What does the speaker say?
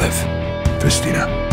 live. Christina.